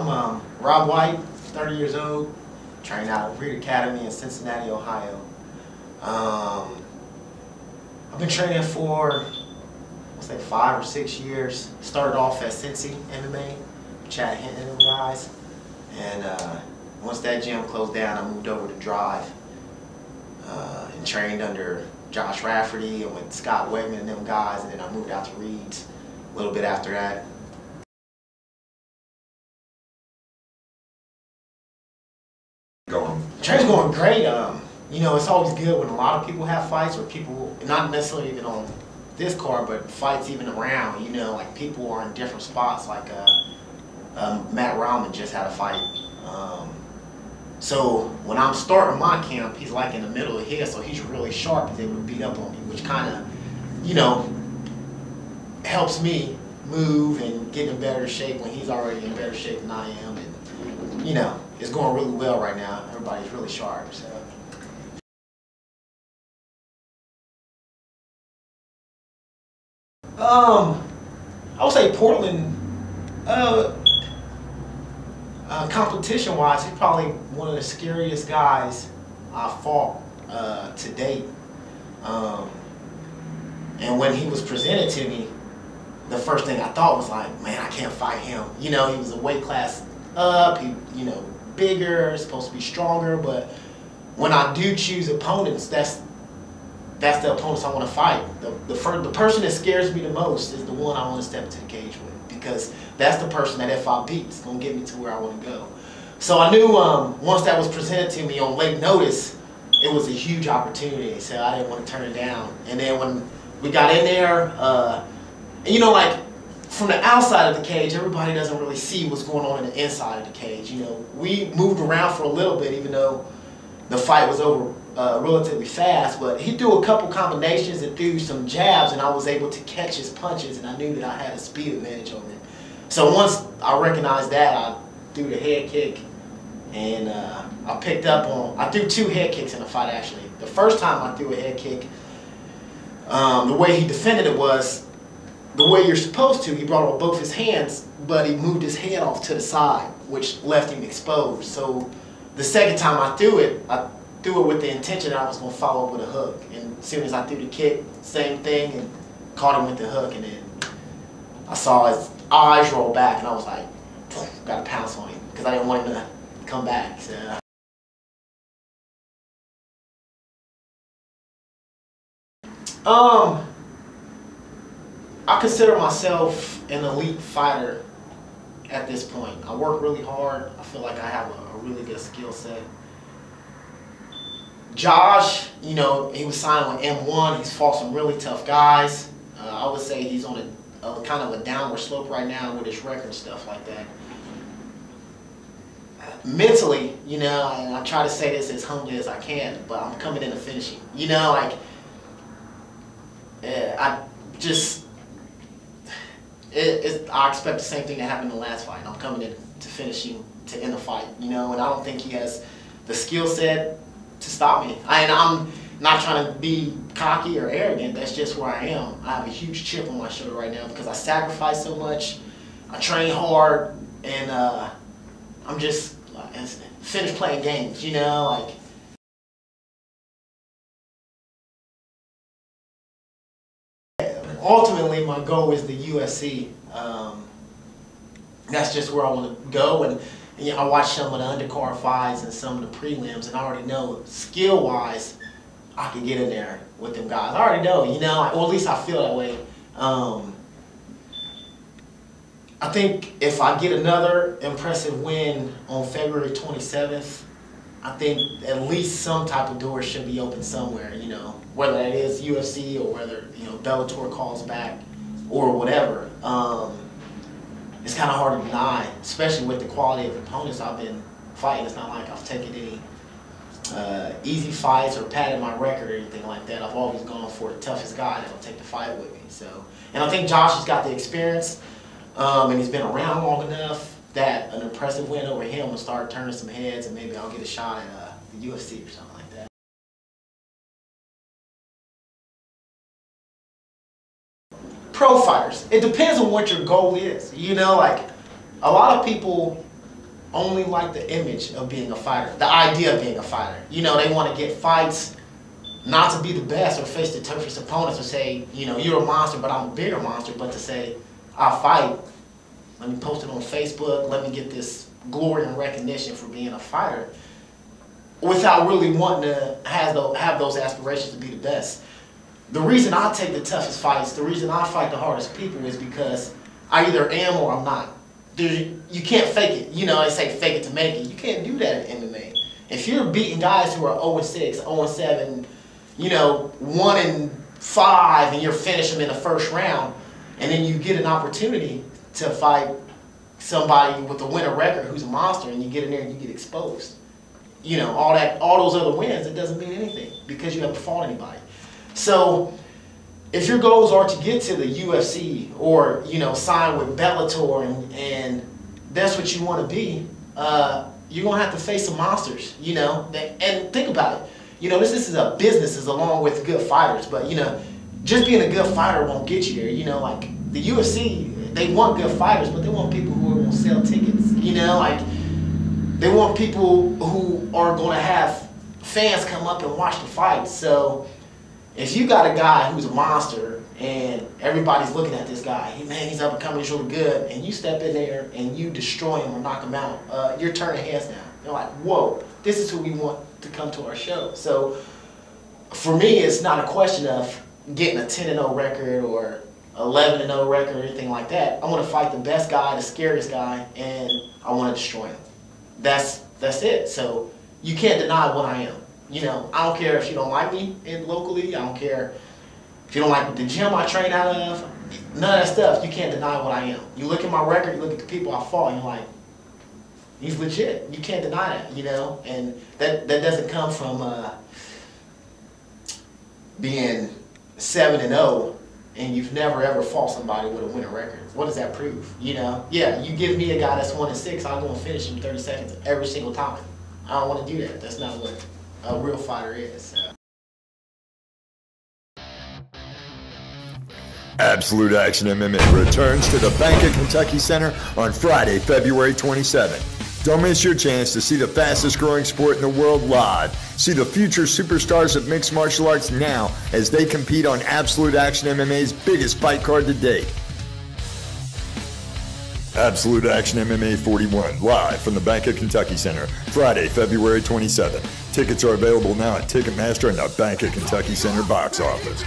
I'm um, Rob White, 30 years old, trained out of Reed Academy in Cincinnati, Ohio. Um, I've been training for, let's say, five or six years. Started off at Cincy MMA, Chad Hinton and guys. And uh, once that gym closed down, I moved over to Drive uh, and trained under Josh Rafferty and with Scott Wegman and them guys. And then I moved out to Reed's a little bit after that. Going. Going great. Um, you know, it's always good when a lot of people have fights or people, not necessarily even on this card, but fights even around. You know, like people are in different spots. Like uh, um, Matt Rahman just had a fight. Um, so when I'm starting my camp, he's like in the middle of his, so he's really sharp. He's able to beat up on me, which kind of, you know, helps me move and get in better shape when he's already in better shape than I am. And, you know, it's going really well right now. Everybody's really sharp. So. Um, I would say Portland, uh, uh, competition-wise, he's probably one of the scariest guys I fought uh, to date. Um, and when he was presented to me, the first thing I thought was like, man, I can't fight him. You know, he was a weight class up, he, you know, bigger, supposed to be stronger, but when I do choose opponents, that's that's the opponents I want to fight. The the, first, the person that scares me the most is the one I want to step into the cage with because that's the person that if I beat is going to get me to where I want to go. So I knew um, once that was presented to me on late notice, it was a huge opportunity. So I didn't want to turn it down. And then when we got in there, uh, you know, like from the outside of the cage, everybody doesn't really see what's going on in the inside of the cage. You know, we moved around for a little bit, even though the fight was over uh, relatively fast. But he threw a couple combinations and threw some jabs, and I was able to catch his punches, and I knew that I had a speed advantage on him. So once I recognized that, I threw the head kick, and uh, I picked up on. I threw two head kicks in the fight actually. The first time I threw a head kick, um, the way he defended it was the way you're supposed to. He brought up both his hands, but he moved his head off to the side, which left him exposed. So the second time I threw it, I threw it with the intention that I was going to follow up with a hook. And as soon as I threw the kick, same thing, and caught him with the hook. And then I saw his eyes roll back, and I was like, got to pounce on him because I didn't want him to come back. So. Um, I consider myself an elite fighter at this point. I work really hard. I feel like I have a, a really good skill set. Josh, you know, he was signed with M1. He's fought some really tough guys. Uh, I would say he's on a, a, kind of a downward slope right now with his record and stuff like that. Mentally, you know, and I try to say this as humbly as I can, but I'm coming in to finishing. You know, like, uh, I just it, it, I expect the same thing to happen in the last fight. I'm coming in to finishing to end the fight, you know, and I don't think he has the skill set to stop me. I, and I'm not trying to be cocky or arrogant. That's just where I am. I have a huge chip on my shoulder right now because I sacrifice so much. I train hard, and uh, I'm just finished playing games, you know, like. Ultimately, my goal is the UFC. Um, that's just where I want to go. And you know, I watch some of the undercard fights and some of the prelims, and I already know skill-wise, I can get in there with them guys. I already know, you know, or at least I feel that way. Um, I think if I get another impressive win on February 27th, I think at least some type of door should be open somewhere, you know, whether that is UFC or whether, you know, Bellator calls back or whatever. Um, it's kind of hard to deny, especially with the quality of opponents I've been fighting. It's not like I've taken any uh, easy fights or padded my record or anything like that. I've always gone for the toughest guy that'll take the fight with me. So, and I think Josh has got the experience, um, and he's been around long enough that an impressive win over him will start turning some heads, and maybe I'll get a shot at uh, the UFC or something like that. Pro fighters. It depends on what your goal is. You know, like a lot of people only like the image of being a fighter, the idea of being a fighter. You know, they want to get fights not to be the best or face the toughest opponents or say, you know, you're a monster, but I'm a bigger monster, but to say, I'll fight, let me post it on Facebook, let me get this glory and recognition for being a fighter without really wanting to have those, have those aspirations to be the best. The reason I take the toughest fights, the reason I fight the hardest people is because I either am or I'm not. There's, you can't fake it. You know, they say fake it to make it. You can't do that in the MMA. If you're beating guys who are 0 6, 0 7, you know, 1 and 5, and you're finishing them in the first round, and then you get an opportunity to fight somebody with a winner record who's a monster, and you get in there and you get exposed. You know, all that, all those other wins, it doesn't mean anything because you haven't fought anybody. So if your goals are to get to the UFC or you know sign with Bellator and, and that's what you want to be, uh, you're gonna have to face some monsters. You know, and think about it. You know, this, this is a business as along with good fighters, but you know, just being a good fighter won't get you there. You know, like the UFC, they want good fighters, but they want people who are gonna sell tickets. You know, like they want people who are gonna have fans come up and watch the fight. So if you got a guy who's a monster and everybody's looking at this guy, he, man, he's up and coming, he's really good, and you step in there and you destroy him or knock him out, uh, you're turning heads now. You're like, whoa, this is who we want to come to our show. So for me, it's not a question of getting a 10 0 record or 11 0 record or anything like that. I want to fight the best guy, the scariest guy, and I want to destroy him. That's that's it. So you can't deny what I am. You know, I don't care if you don't like me in locally. I don't care if you don't like the gym I train out of. None of that stuff. You can't deny what I am. You look at my record. You look at the people I fought. And you're like, he's legit. You can't deny that. You know, and that that doesn't come from uh, being seven and zero oh and you've never ever fought somebody with a winning record. What does that prove? You know? Yeah, you give me a guy that's one and six, I'll go and finish him 30 seconds every single time. I don't want to do that. That's not what a real fighter is. Absolute Action MMA returns to the Bank of Kentucky Center on Friday, February 27th. Don't miss your chance to see the fastest growing sport in the world live. See the future superstars of mixed martial arts now as they compete on Absolute Action MMA's biggest fight card to date. Absolute Action MMA 41, live from the Bank of Kentucky Center, Friday, February 27th. Tickets are available now at Ticketmaster and the Bank of Kentucky Center box office.